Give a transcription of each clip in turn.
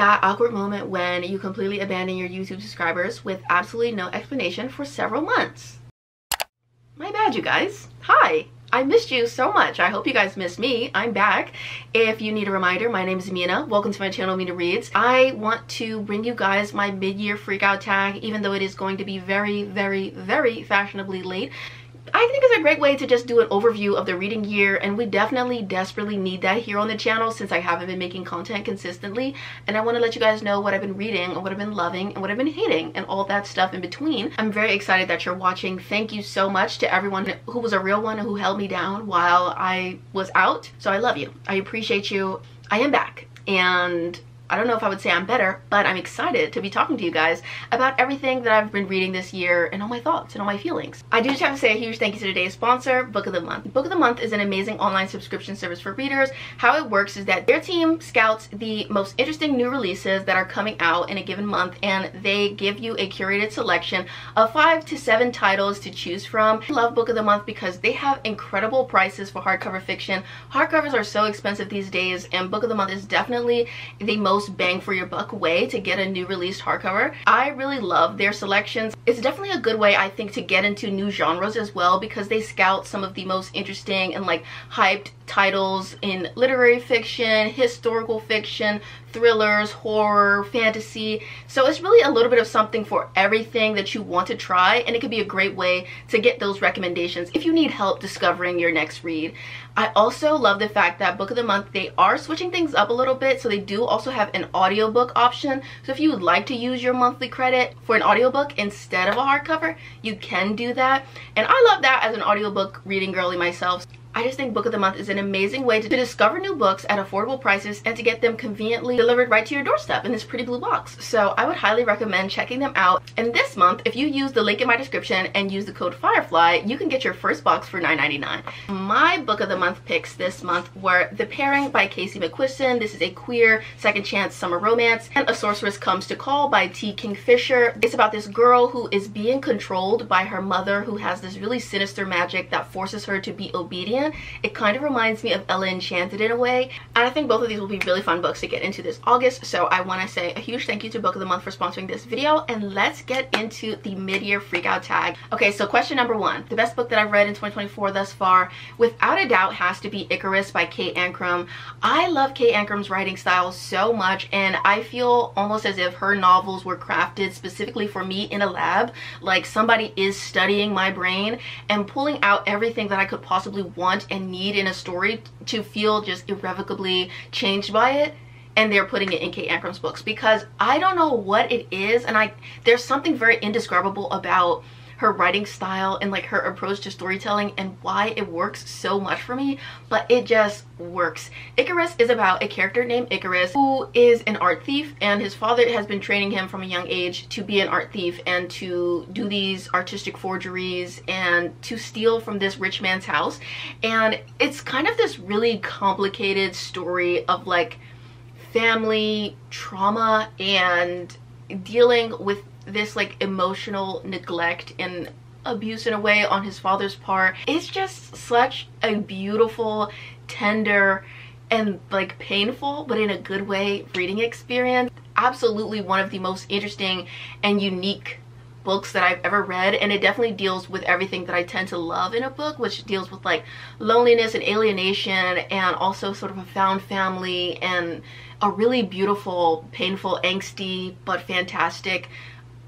that awkward moment when you completely abandon your YouTube subscribers with absolutely no explanation for several months. My bad, you guys. Hi. I missed you so much. I hope you guys missed me. I'm back. If you need a reminder, my name is Mina. Welcome to my channel, Mina Reads. I want to bring you guys my mid-year freakout tag, even though it is going to be very, very, very fashionably late. I think it's a great way to just do an overview of the reading year and we definitely desperately need that here on the channel since I haven't been making content consistently and I want to let you guys know what I've been reading and what I've been loving and what I've been hating and all that stuff in between. I'm very excited that you're watching. Thank you so much to everyone who was a real one who held me down while I was out. So I love you. I appreciate you. I am back and I don't know if I would say I'm better, but I'm excited to be talking to you guys about everything that I've been reading this year and all my thoughts and all my feelings. I do just have to say a huge thank you to today's sponsor, Book of the Month. Book of the Month is an amazing online subscription service for readers. How it works is that their team scouts the most interesting new releases that are coming out in a given month and they give you a curated selection of five to seven titles to choose from. I love Book of the Month because they have incredible prices for hardcover fiction. Hardcovers are so expensive these days and Book of the Month is definitely the most most bang for your buck way to get a new released hardcover. I really love their selections. It's definitely a good way I think to get into new genres as well because they scout some of the most interesting and like hyped titles in literary fiction, historical fiction, thrillers, horror, fantasy. So it's really a little bit of something for everything that you want to try and it could be a great way to get those recommendations if you need help discovering your next read. I also love the fact that Book of the Month, they are switching things up a little bit. So they do also have an audiobook option. So if you would like to use your monthly credit for an audiobook instead of a hardcover, you can do that. And I love that as an audiobook reading girly myself. I just think Book of the Month is an amazing way to discover new books at affordable prices and to get them conveniently delivered right to your doorstep in this pretty blue box. So I would highly recommend checking them out. And this month, if you use the link in my description and use the code FIREFLY, you can get your first box for $9.99. My Book of the Month picks this month were The Pairing by Casey McQuiston. This is a queer second chance summer romance. And A Sorceress Comes to Call by T. Kingfisher. It's about this girl who is being controlled by her mother who has this really sinister magic that forces her to be obedient it kind of reminds me of Ella Enchanted in a way. And I think both of these will be really fun books to get into this August. So I want to say a huge thank you to Book of the Month for sponsoring this video. And let's get into the mid-year freakout tag. Okay, so question number one. The best book that I've read in 2024 thus far, without a doubt, has to be Icarus by Kay Ancrum. I love Kay Ancrum's writing style so much. And I feel almost as if her novels were crafted specifically for me in a lab. Like somebody is studying my brain and pulling out everything that I could possibly want want and need in a story to feel just irrevocably changed by it and they're putting it in Kate Ancrum's books. Because I don't know what it is and I there's something very indescribable about her writing style and like her approach to storytelling and why it works so much for me but it just works. Icarus is about a character named icarus who is an art thief and his father has been training him from a young age to be an art thief and to do these artistic forgeries and to steal from this rich man's house. And it's kind of this really complicated story of like family trauma and dealing with this like emotional neglect and abuse in a way on his father's part. It's just such a beautiful, tender, and like painful, but in a good way, reading experience. Absolutely one of the most interesting and unique books that I've ever read and it definitely deals with everything that I tend to love in a book which deals with like loneliness and alienation and also sort of a found family and a really beautiful painful angsty but fantastic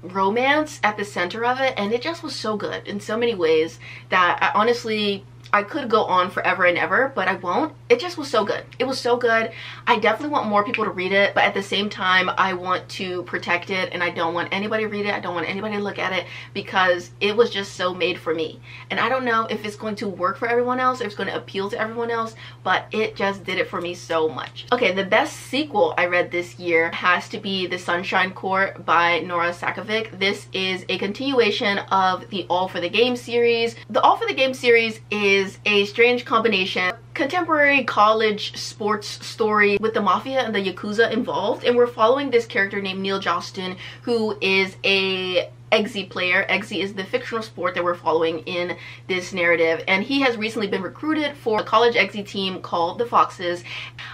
romance at the center of it and it just was so good in so many ways that I honestly I could go on forever and ever, but I won't. It just was so good. It was so good. I definitely want more people to read it, but at the same time, I want to protect it and I don't want anybody to read it. I don't want anybody to look at it because it was just so made for me. And I don't know if it's going to work for everyone else, if it's going to appeal to everyone else, but it just did it for me so much. Okay, the best sequel I read this year has to be The Sunshine Court by Nora Sakavic. This is a continuation of the All for the Game series. The All for the Game series is is a strange combination contemporary college sports story with the mafia and the yakuza involved and we're following this character named Neil Josten who is a Exy player. Exy is the fictional sport that we're following in this narrative and he has recently been recruited for a college Exy team called the Foxes.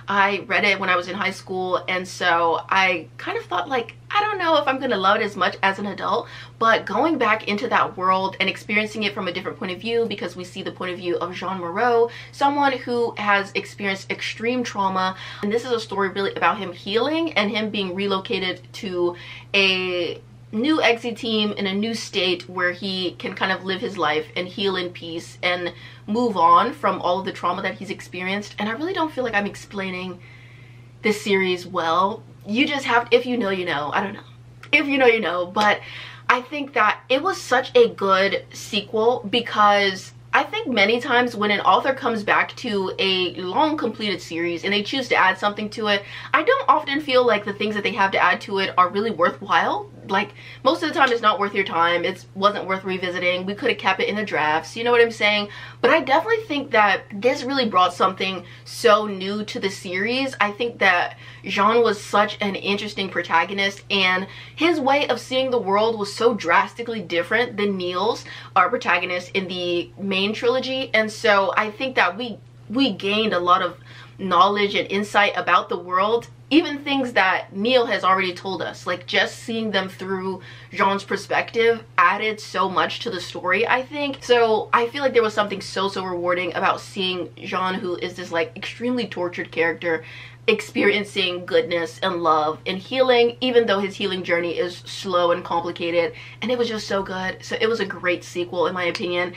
I read it when I was in high school and so I kind of thought like I don't know if I'm gonna love it as much as an adult, but going back into that world and experiencing it from a different point of view because we see the point of view of Jean Moreau, someone who has experienced extreme trauma. And this is a story really about him healing and him being relocated to a new Exy team in a new state where he can kind of live his life and heal in peace and move on from all of the trauma that he's experienced. And I really don't feel like I'm explaining this series well you just have if you know you know. I don't know. If you know you know. But i think that it was such a good sequel because I think many times when an author comes back to a long completed series and they choose to add something to it, I don't often feel like the things that they have to add to it are really worthwhile like most of the time it's not worth your time. It wasn't worth revisiting. We could have kept it in the drafts. You know what i'm saying? But i definitely think that this really brought something so new to the series. I think that jean was such an interesting protagonist and his way of seeing the world was so drastically different than neil's our protagonist in the main trilogy. And so i think that we we gained a lot of knowledge and insight about the world even things that Neil has already told us, like just seeing them through Jean's perspective added so much to the story, I think. So I feel like there was something so, so rewarding about seeing Jean, who is this like extremely tortured character, experiencing goodness and love and healing, even though his healing journey is slow and complicated. And it was just so good. So it was a great sequel, in my opinion.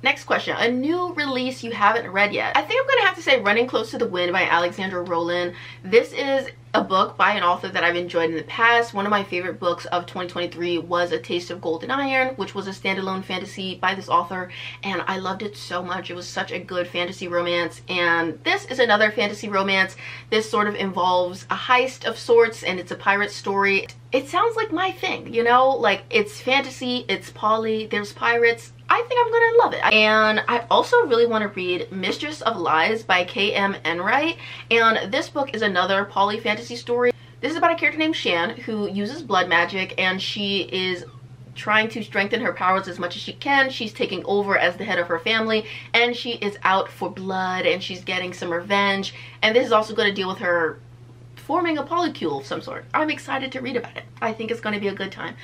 Next question, a new release you haven't read yet. I think I'm gonna have to say Running Close to the Wind by Alexandra Rowland. This is a book by an author that I've enjoyed in the past. One of my favorite books of 2023 was A Taste of Gold and Iron, which was a standalone fantasy by this author, and I loved it so much. It was such a good fantasy romance, and this is another fantasy romance. This sort of involves a heist of sorts, and it's a pirate story. It sounds like my thing, you know? Like, it's fantasy, it's poly, there's pirates, I think I'm gonna love it. And I also really want to read Mistress of Lies by K.M. Enright. And this book is another poly fantasy story. This is about a character named Shan who uses blood magic and she is trying to strengthen her powers as much as she can. She's taking over as the head of her family and she is out for blood and she's getting some revenge. And this is also going to deal with her forming a polycule of some sort. I'm excited to read about it. I think it's going to be a good time.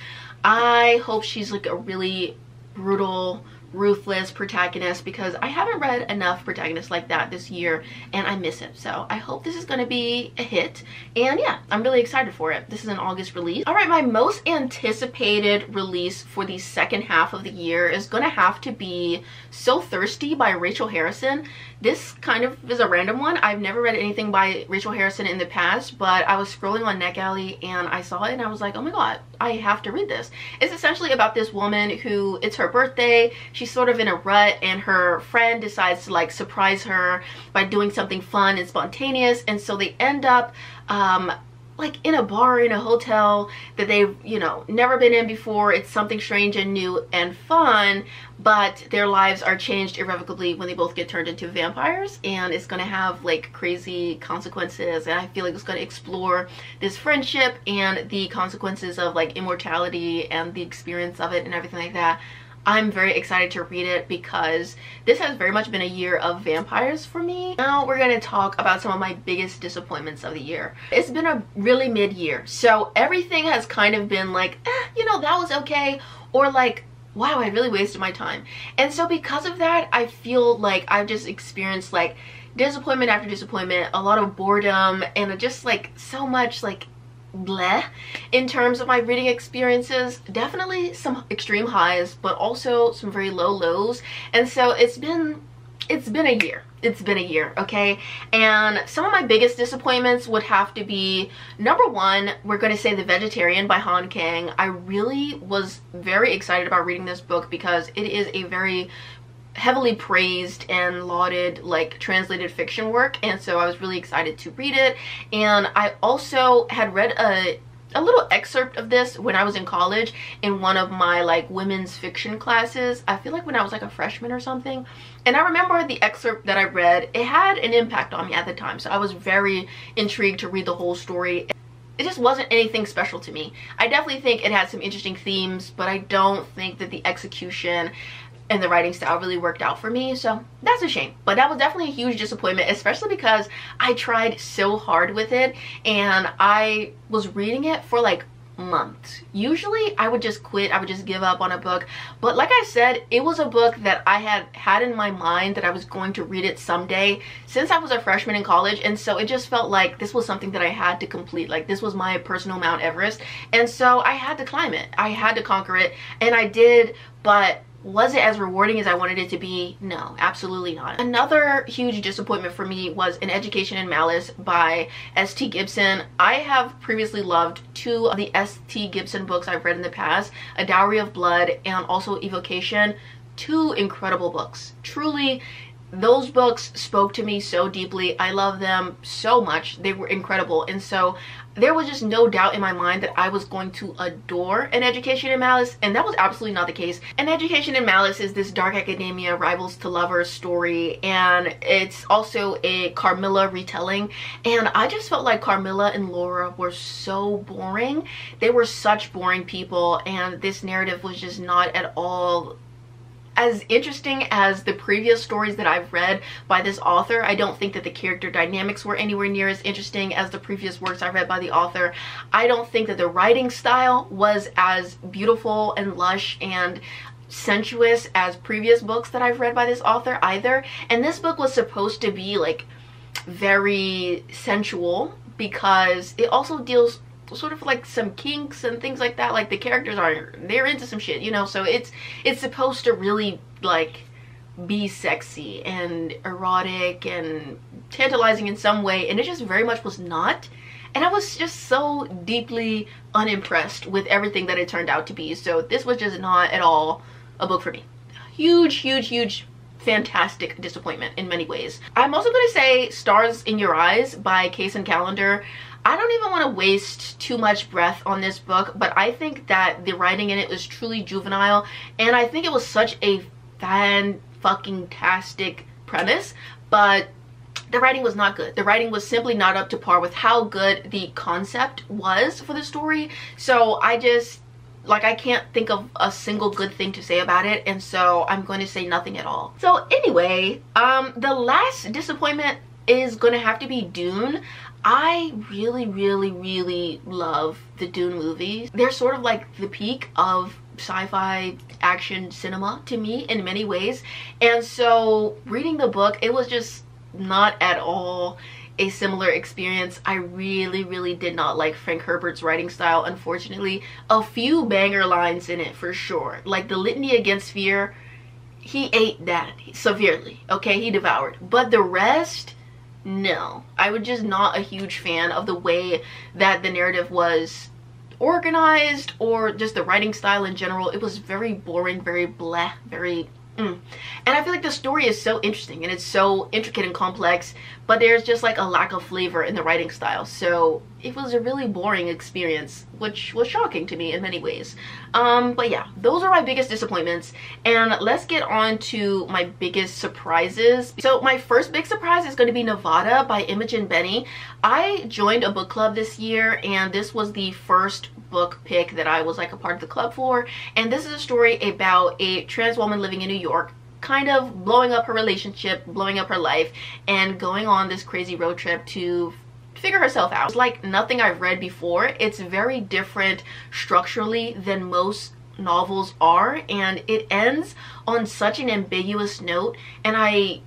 I hope she's like a really brutal ruthless protagonist because I haven't read enough protagonists like that this year and I miss it. So I hope this is going to be a hit. And yeah, I'm really excited for it. This is an August release. All right, my most anticipated release for the second half of the year is going to have to be So Thirsty by Rachel Harrison. This kind of is a random one. I've never read anything by Rachel Harrison in the past, but I was scrolling on NetGalley and I saw it and I was like, oh my god, I have to read this. It's essentially about this woman who, it's her birthday, she's sort of in a rut and her friend decides to like surprise her by doing something fun and spontaneous. And so they end up um, like in a bar in a hotel that they've you know never been in before. It's something strange and new and fun but their lives are changed irrevocably when they both get turned into vampires and it's gonna have like crazy consequences. And i feel like it's gonna explore this friendship and the consequences of like immortality and the experience of it and everything like that I'm very excited to read it because this has very much been a year of vampires for me. Now we're going to talk about some of my biggest disappointments of the year. It's been a really mid-year, so everything has kind of been like, eh, you know, that was okay, or like, wow, I really wasted my time. And so because of that, I feel like I've just experienced like disappointment after disappointment, a lot of boredom, and just like so much like bleh. In terms of my reading experiences definitely some extreme highs but also some very low lows. And so it's been it's been a year. It's been a year okay? And some of my biggest disappointments would have to be number one we're going to say the vegetarian by han kang. I really was very excited about reading this book because it is a very heavily praised and lauded like translated fiction work and so I was really excited to read it and I also had read a a little excerpt of this when I was in college in one of my like women's fiction classes. I feel like when I was like a freshman or something. And I remember the excerpt that I read, it had an impact on me at the time. So I was very intrigued to read the whole story. it just wasn't anything special to me. I definitely think it had some interesting themes, but I don't think that the execution and the writing style really worked out for me so that's a shame. But that was definitely a huge disappointment especially because i tried so hard with it and i was reading it for like months. Usually i would just quit i would just give up on a book but like i said it was a book that i had had in my mind that i was going to read it someday since i was a freshman in college and so it just felt like this was something that i had to complete like this was my personal mount everest and so i had to climb it. I had to conquer it and i did but was it as rewarding as I wanted it to be? No, absolutely not. Another huge disappointment for me was An Education in Malice by S.T. Gibson. I have previously loved two of the S.T. Gibson books I've read in the past, A Dowry of Blood and also Evocation. Two incredible books. Truly those books spoke to me so deeply. I love them so much. They were incredible. And so there was just no doubt in my mind that I was going to adore An Education in Malice, and that was absolutely not the case. An Education in Malice is this dark academia rivals to lovers story, and it's also a Carmilla retelling, and I just felt like Carmilla and Laura were so boring. They were such boring people, and this narrative was just not at all as interesting as the previous stories that I've read by this author, I don't think that the character dynamics were anywhere near as interesting as the previous works I read by the author. I don't think that the writing style was as beautiful and lush and sensuous as previous books that I've read by this author either. And this book was supposed to be like very sensual because it also deals sort of like some kinks and things like that like the characters are they're into some shit you know so it's it's supposed to really like be sexy and erotic and tantalizing in some way and it just very much was not and I was just so deeply unimpressed with everything that it turned out to be so this was just not at all a book for me huge huge huge fantastic disappointment in many ways. I'm also going to say Stars in Your Eyes by Kacen Callender. I don't even want to waste too much breath on this book, but I think that the writing in it was truly juvenile, and I think it was such a fan fucking tastic premise, but the writing was not good. The writing was simply not up to par with how good the concept was for the story. So I just, like I can't think of a single good thing to say about it and so I'm going to say nothing at all. So anyway, um, the last disappointment is going to have to be Dune. I really, really, really love the Dune movies. They're sort of like the peak of sci-fi action cinema to me in many ways. And so reading the book, it was just not at all a similar experience. I really, really did not like Frank Herbert's writing style, unfortunately. A few banger lines in it for sure. Like the Litany Against Fear, he ate that severely, okay? He devoured. But the rest no. I was just not a huge fan of the way that the narrative was organized or just the writing style in general. It was very boring, very blah, very Mm. And I feel like the story is so interesting and it's so intricate and complex, but there's just like a lack of flavor in the writing style. So it was a really boring experience, which was shocking to me in many ways. Um, but yeah, those are my biggest disappointments. And let's get on to my biggest surprises. So my first big surprise is going to be Nevada by Imogen Binnie. I joined a book club this year and this was the first book pick that I was like a part of the club for. And this is a story about a trans woman living in New York kind of blowing up her relationship, blowing up her life, and going on this crazy road trip to figure herself out. It's like nothing I've read before. It's very different structurally than most novels are and it ends on such an ambiguous note and I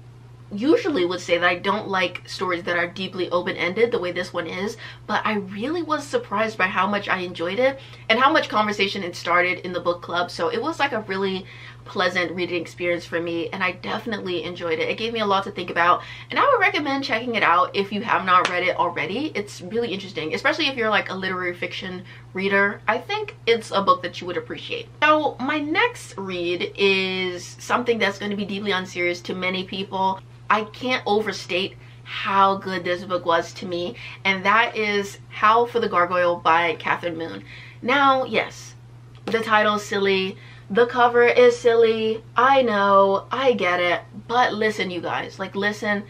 usually would say that I don't like stories that are deeply open-ended the way this one is, but I really was surprised by how much I enjoyed it and how much conversation it started in the book club. So it was like a really pleasant reading experience for me and I definitely enjoyed it. It gave me a lot to think about and I would recommend checking it out if you have not read it already. It's really interesting, especially if you're like a literary fiction reader. I think it's a book that you would appreciate. So my next read is something that's going to be deeply unserious to many people. I can't overstate how good this book was to me and that is Howl for the Gargoyle by Kathryn Moon. Now, yes, the title is silly, the cover is silly, I know, I get it, but listen you guys, like listen,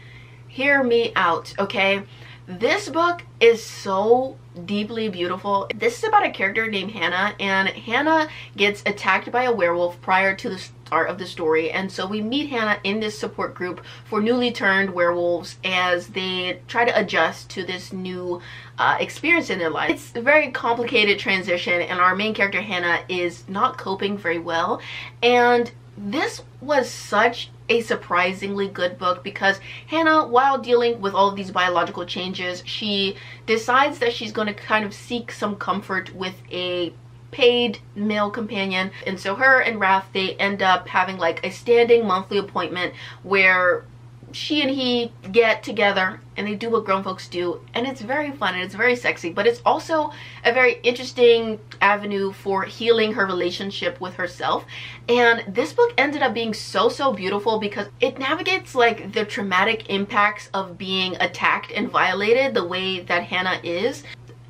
hear me out, okay? This book is so deeply beautiful. This is about a character named Hannah and Hannah gets attacked by a werewolf prior to the start of the story and so we meet Hannah in this support group for newly turned werewolves as they try to adjust to this new uh, experience in their life. It's a very complicated transition and our main character Hannah is not coping very well and this was such a surprisingly good book because Hannah, while dealing with all of these biological changes, she decides that she's going to kind of seek some comfort with a paid male companion. And so her and Raph they end up having like a standing monthly appointment where she and he get together and they do what grown folks do. And it's very fun and it's very sexy but it's also a very interesting avenue for healing her relationship with herself. And this book ended up being so so beautiful because it navigates like the traumatic impacts of being attacked and violated the way that Hannah is.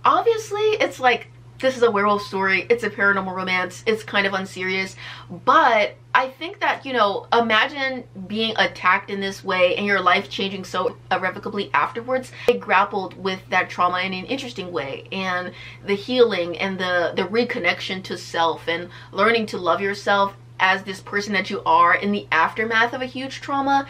Obviously it's like this is a werewolf story it's a paranormal romance it's kind of unserious but i think that you know imagine being attacked in this way and your life changing so irrevocably afterwards i grappled with that trauma in an interesting way and the healing and the the reconnection to self and learning to love yourself as this person that you are in the aftermath of a huge trauma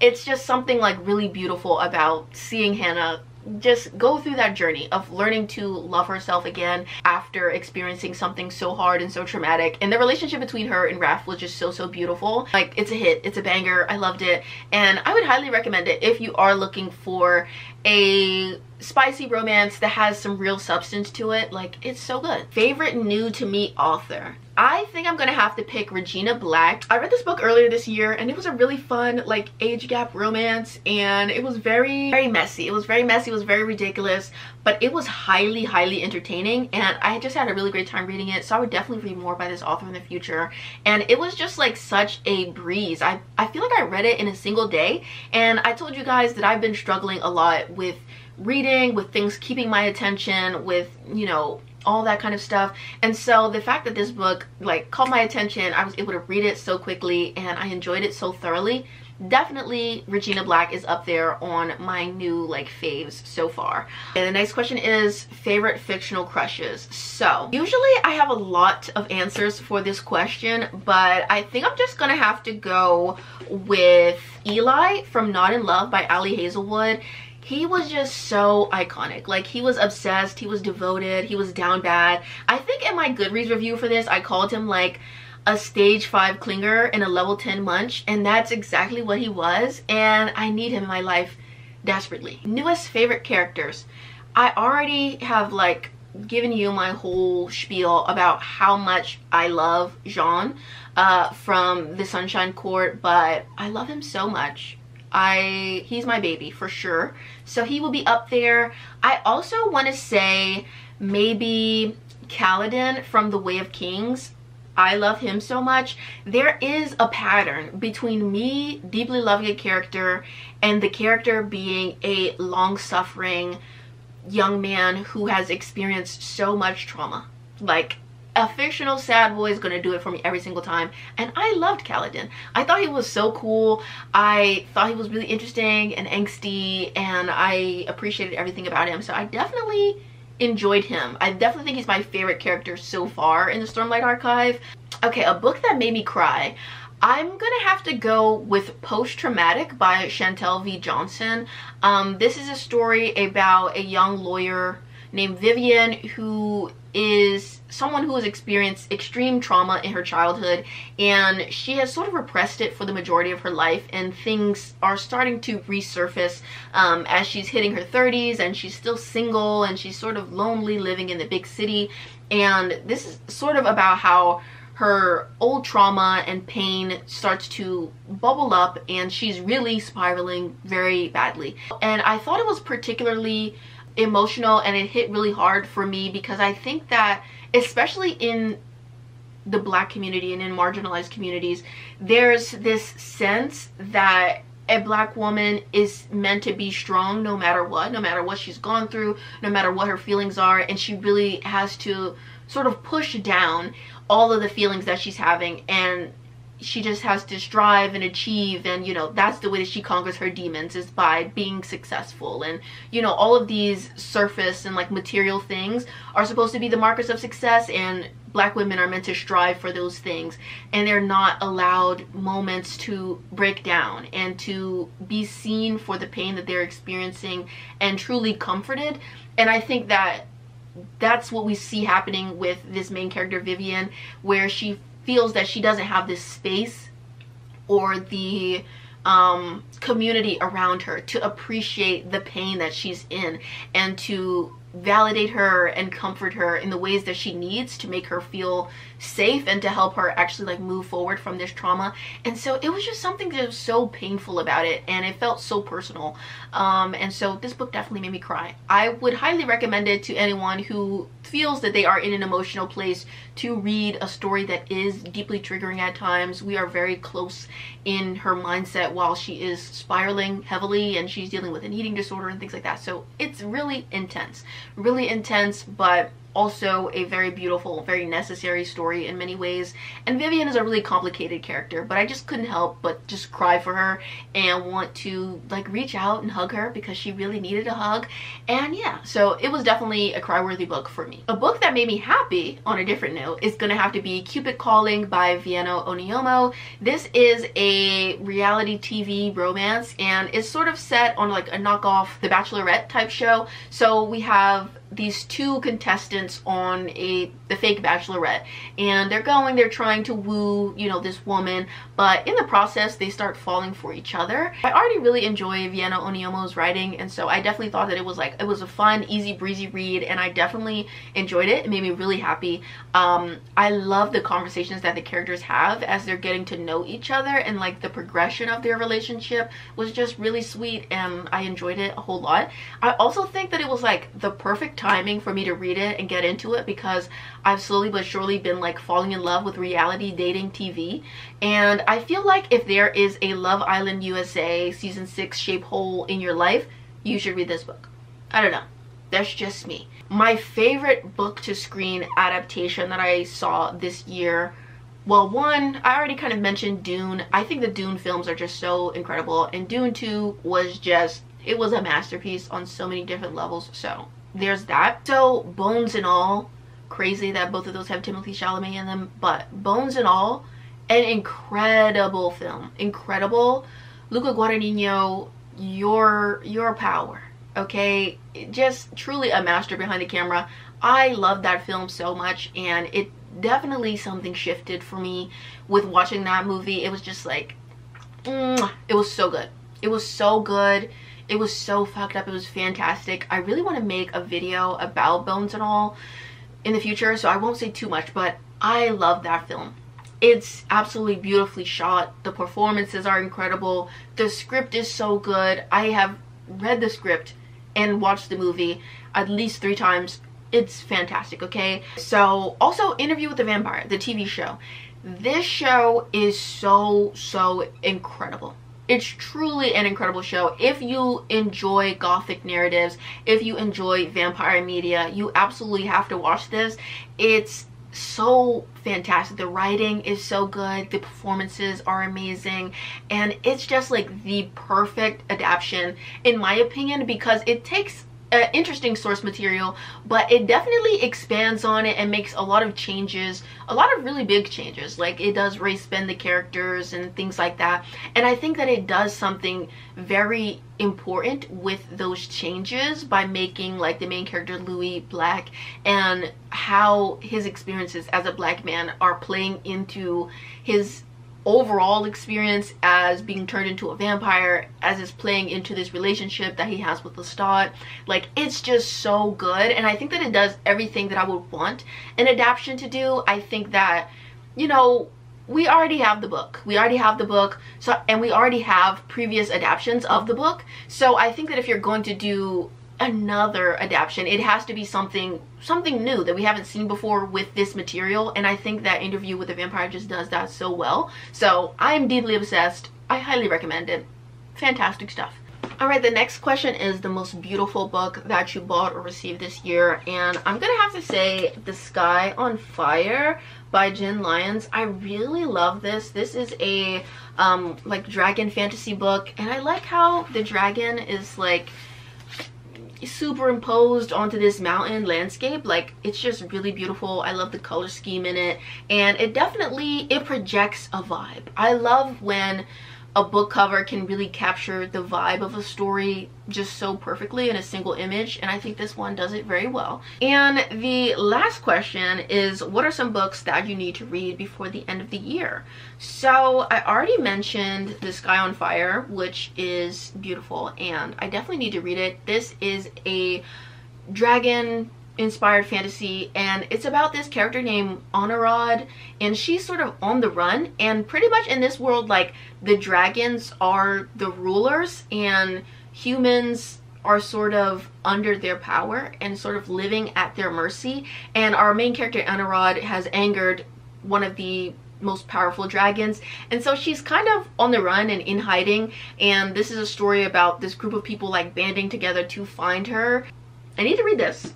it's just something like really beautiful about seeing hannah just go through that journey of learning to love herself again after experiencing something so hard and so traumatic. And the relationship between her and Raph was just so so beautiful. Like it's a hit. It's a banger. I loved it. And I would highly recommend it if you are looking for a spicy romance that has some real substance to it like it's so good favorite new to me author I think I'm gonna have to pick Regina Black. I read this book earlier this year and it was a really fun like age gap romance and it was very very messy. It was very messy, it was very ridiculous, but it was highly highly entertaining and I just had a really great time reading it so I would definitely read more by this author in the future and it was just like such a breeze. I, I feel like I read it in a single day and I told you guys that I've been struggling a lot with reading, with things keeping my attention, with, you know, all that kind of stuff. And so the fact that this book like caught my attention i was able to read it so quickly and i enjoyed it so thoroughly. Definitely regina black is up there on my new like faves so far. And the next question is favorite fictional crushes. So usually i have a lot of answers for this question but i think i'm just gonna have to go with eli from not in love by ali hazelwood he was just so iconic. Like he was obsessed he was devoted he was down bad. I think in my goodreads review for this i called him like a stage 5 clinger and a level 10 munch and that's exactly what he was and i need him in my life desperately. Newest favorite characters. I already have like given you my whole spiel about how much i love jean uh, from the sunshine court but i love him so much I he's my baby for sure. So he will be up there. I also want to say maybe Kaladin from The Way of Kings. I love him so much. There is a pattern between me deeply loving a character and the character being a long-suffering young man who has experienced so much trauma. Like a fictional sad boy is to do it for me every single time and i loved Kaladin. i thought he was so cool i thought he was really interesting and angsty and i appreciated everything about him so i definitely enjoyed him i definitely think he's my favorite character so far in the stormlight archive okay a book that made me cry I'm gonna have to go with Post Traumatic by Chantal V. Johnson. Um, this is a story about a young lawyer named Vivian who is someone who has experienced extreme trauma in her childhood and she has sort of repressed it for the majority of her life and things are starting to resurface um, as she's hitting her 30s and she's still single and she's sort of lonely living in the big city. And this is sort of about how her old trauma and pain starts to bubble up and she's really spiraling very badly. And I thought it was particularly emotional and it hit really hard for me because I think that especially in the black community and in marginalized communities there's this sense that a black woman is meant to be strong no matter what no matter what she's gone through no matter what her feelings are and she really has to sort of push down all of the feelings that she's having and she just has to strive and achieve and you know that's the way that she conquers her demons is by being successful. And you know all of these surface and like material things are supposed to be the markers of success and black women are meant to strive for those things. And they're not allowed moments to break down and to be seen for the pain that they're experiencing and truly comforted. And i think that that's what we see happening with this main character Vivian where she feels that she doesn't have this space or the um, community around her to appreciate the pain that she's in and to validate her and comfort her in the ways that she needs to make her feel safe and to help her actually like move forward from this trauma. And so it was just something that was so painful about it and it felt so personal. Um, and so this book definitely made me cry. I would highly recommend it to anyone who feels that they are in an emotional place to read a story that is deeply triggering at times. We are very close in her mindset while she is spiraling heavily and she's dealing with an eating disorder and things like that. So it's really intense really intense but also a very beautiful, very necessary story in many ways. And Vivian is a really complicated character, but I just couldn't help but just cry for her and want to like reach out and hug her because she really needed a hug. And yeah, so it was definitely a cry-worthy book for me. A book that made me happy on a different note is gonna have to be Cupid Calling by Vieno Oniomo. This is a reality TV romance and it's sort of set on like a knockoff The Bachelorette type show. So we have these two contestants on a the fake bachelorette. And they're going they're trying to woo you know this woman. But in the process they start falling for each other. I already really enjoy vienna oniomo's writing and so i definitely thought that it was like it was a fun easy breezy read and i definitely enjoyed it. It made me really happy. Um i love the conversations that the characters have as they're getting to know each other and like the progression of their relationship was just really sweet and i enjoyed it a whole lot. I also think that it was like the perfect timing for me to read it and get into it because I've slowly but surely been like falling in love with reality dating TV and I feel like if there is a Love Island USA season 6 shape hole in your life you should read this book. I don't know. That's just me. My favorite book to screen adaptation that I saw this year well one i already kind of mentioned dune i think the dune films are just so incredible and dune 2 was just it was a masterpiece on so many different levels so there's that. So Bones and All, crazy that both of those have Timothée Chalamet in them, but Bones and All, an incredible film. Incredible. Luca Guadagnino, your your power. Okay, just truly a master behind the camera. I love that film so much and it definitely something shifted for me with watching that movie. It was just like, it was so good. It was so good it was so fucked up. It was fantastic. I really want to make a video about Bones and All in the future, so I won't say too much, but I love that film. It's absolutely beautifully shot. The performances are incredible. The script is so good. I have read the script and watched the movie at least three times. It's fantastic, okay? So, also Interview with the Vampire, the TV show. This show is so, so incredible it's truly an incredible show. If you enjoy gothic narratives if you enjoy vampire media you absolutely have to watch this. It's so fantastic. The writing is so good. The performances are amazing. And it's just like the perfect adaptation in my opinion because it takes uh, interesting source material but it definitely expands on it and makes a lot of changes a lot of really big changes. Like it does race bend the characters and things like that. And i think that it does something very important with those changes by making like the main character louis black and how his experiences as a black man are playing into his overall experience as being turned into a vampire as is playing into this relationship that he has with Lestat. Like it's just so good and I think that it does everything that I would want an adaptation to do. I think that you know we already have the book. We already have the book so and we already have previous adaptations of the book. So I think that if you're going to do another adaptation it has to be something something new that we haven't seen before with this material and i think that interview with the vampire just does that so well so i'm deeply obsessed i highly recommend it fantastic stuff All right, the next question is the most beautiful book that you bought or received this year. And I'm gonna have to say The Sky on Fire by Jenn Lyons. I really love this. This is a um, like dragon fantasy book. And I like how the dragon is like superimposed onto this mountain landscape like it's just really beautiful. I love the color scheme in it. And it definitely it projects a vibe. I love when a book cover can really capture the vibe of a story just so perfectly in a single image and I think this one does it very well. And the last question is what are some books that you need to read before the end of the year? So I already mentioned The Sky on Fire which is beautiful and I definitely need to read it. This is a dragon inspired fantasy and it's about this character named Anahrod and she's sort of on the run and pretty much in this world like the dragons are the rulers and humans are sort of under their power and sort of living at their mercy and our main character Anahrod has angered one of the most powerful dragons and so she's kind of on the run and in hiding and this is a story about this group of people like banding together to find her. I need to read this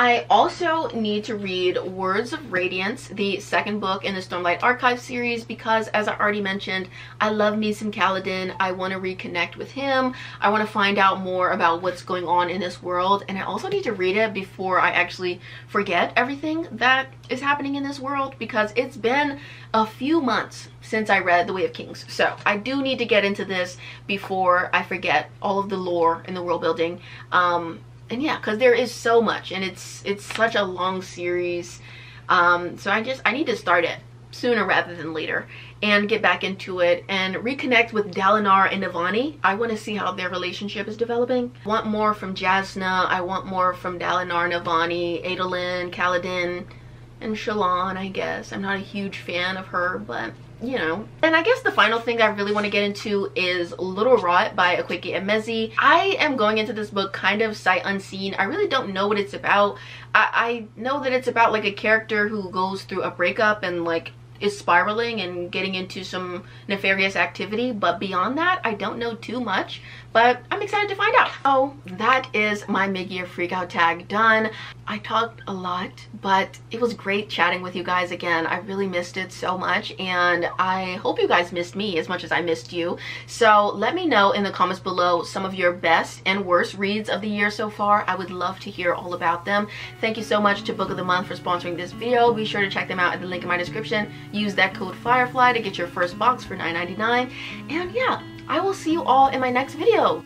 I also need to read Words of Radiance, the second book in the Stormlight Archive series because as I already mentioned, I love me some Kaladin. I want to reconnect with him. I want to find out more about what's going on in this world and I also need to read it before I actually forget everything that is happening in this world because it's been a few months since I read The Way of Kings. So I do need to get into this before I forget all of the lore in the world building. Um, and yeah because there is so much and it's it's such a long series um so i just i need to start it sooner rather than later and get back into it and reconnect with Dalinar and Navani. I want to see how their relationship is developing. I want more from Jasnah. I want more from Dalinar, Navani, Adolin, Kaladin, and Shallan, I guess. I'm not a huge fan of her, but you know. And I guess the final thing I really want to get into is Little Rot by Akwaeke Emezi. I am going into this book kind of sight unseen. I really don't know what it's about. I, I know that it's about like a character who goes through a breakup and like is spiraling and getting into some nefarious activity but beyond that I don't know too much but I'm excited to find out. Oh, that is my mid-year freakout tag done. I talked a lot, but it was great chatting with you guys again. I really missed it so much, and I hope you guys missed me as much as I missed you. So let me know in the comments below some of your best and worst reads of the year so far. I would love to hear all about them. Thank you so much to Book of the Month for sponsoring this video. Be sure to check them out at the link in my description. Use that code FIREFLY to get your first box for $9.99. And yeah, I will see you all in my next video.